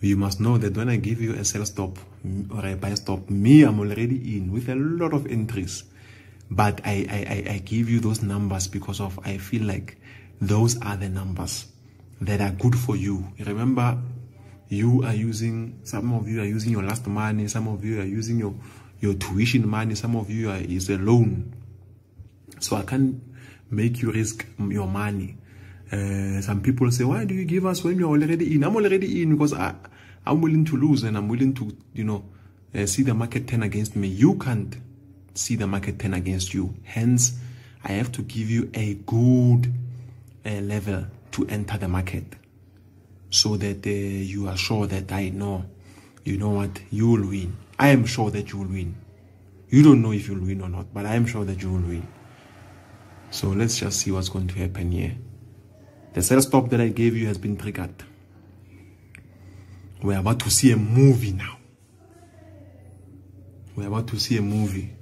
you must know that when I give you a sell stop or a buy stop, me, I'm already in with a lot of entries. But I, I, I give you those numbers because of I feel like those are the numbers that are good for you. Remember, you are using, some of you are using your last money, some of you are using your, your tuition money, some of you are, is a loan. So I can't make you risk your money. Uh, some people say, why do you give us when you're already in? I'm already in because I, I'm willing to lose and I'm willing to, you know, uh, see the market turn against me. You can't see the market turn against you. Hence, I have to give you a good uh, level to enter the market so that uh, you are sure that I know, you know what, you will win. I am sure that you will win. You don't know if you'll win or not, but I am sure that you will win. So let's just see what's going to happen here. The sell stop that I gave you has been triggered. We're about to see a movie now. We're about to see a movie.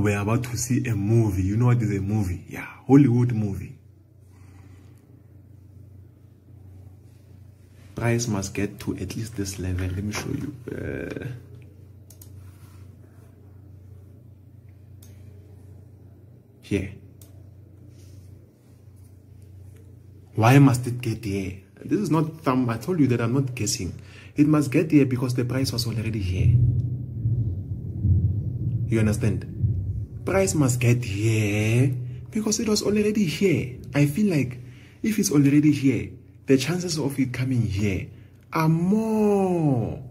We're about to see a movie. You know what is a movie? Yeah, Hollywood movie. Price must get to at least this level. Let me show you. Uh, here. Why must it get here? This is not thumb. I told you that I'm not guessing. It must get here because the price was already here. You understand? Price must get here because it was already here. I feel like if it's already here, the chances of it coming here are more.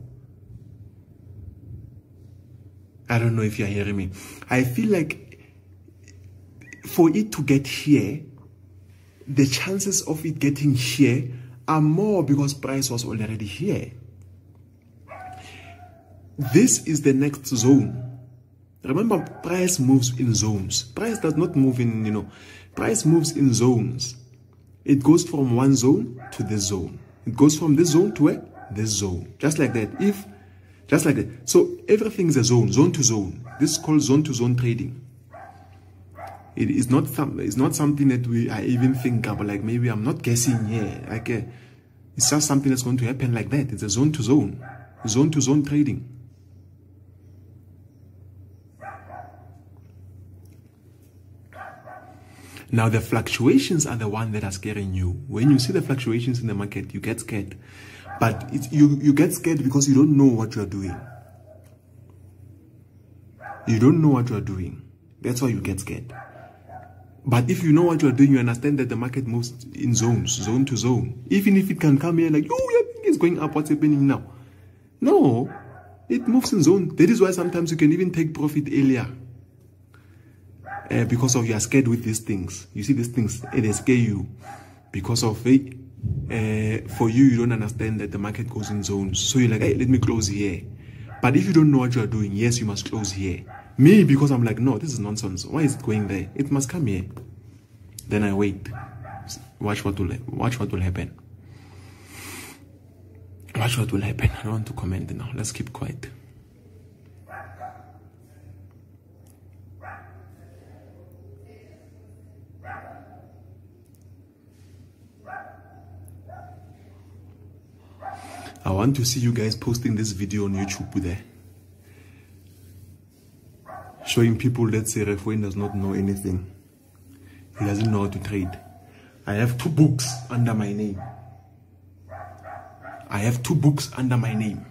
I don't know if you're hearing me. I feel like for it to get here, the chances of it getting here are more because price was already here. This is the next zone. Remember, price moves in zones. Price does not move in, you know, price moves in zones. It goes from one zone to this zone. It goes from this zone to where? This zone. Just like that. If, just like that. So everything is a zone, zone to zone. This is called zone to zone trading it is not some it's not something that we I even think about like maybe I'm not guessing here like uh, it's just something that's going to happen like that it's a zone to zone zone to zone trading now the fluctuations are the one that are scaring you when you see the fluctuations in the market you get scared but you you get scared because you don't know what you are doing you don't know what you are doing that's why you get scared but if you know what you are doing, you understand that the market moves in zones, zone to zone. Even if it can come here like, oh, I think it's going up, what's happening now? No, it moves in zone. That is why sometimes you can even take profit earlier. Uh, because of you are scared with these things. You see these things, they scare you. Because of it, uh, for you, you don't understand that the market goes in zones. So you're like, hey, let me close here. But if you don't know what you are doing, yes, you must close here. Me, because I'm like, no, this is nonsense. Why is it going there? It must come here. Then I wait. Watch what will watch what will happen. Watch what will happen. I don't want to comment now. Let's keep quiet. I want to see you guys posting this video on YouTube there showing people that say Ref Wayne does not know anything. He doesn't know how to trade. I have two books under my name. I have two books under my name.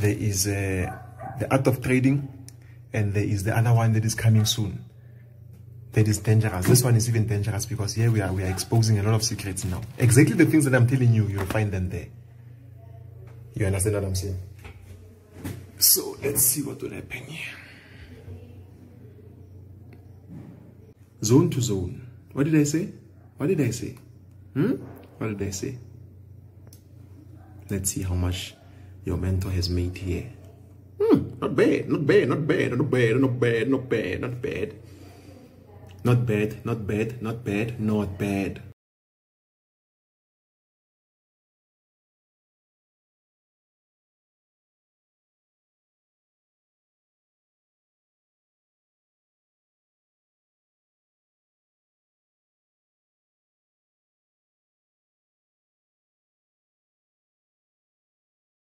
There is uh, The Art of Trading and there is the other one that is coming soon. That is dangerous. This one is even dangerous because here we are, we are exposing a lot of secrets now. Exactly the things that I'm telling you, you'll find them there. You understand what I'm saying? So let's see what will happen here. Zone to zone. What did I say? What did I say? Hmm? What did I say? Let's see how much your mentor has made here. Hmm, not bad, not bad, not bad, not bad, not bad, not bad, not bad. Not bad, not bad, not bad, not bad.